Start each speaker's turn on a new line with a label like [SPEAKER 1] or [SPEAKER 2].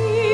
[SPEAKER 1] see.